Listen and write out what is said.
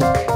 Funk.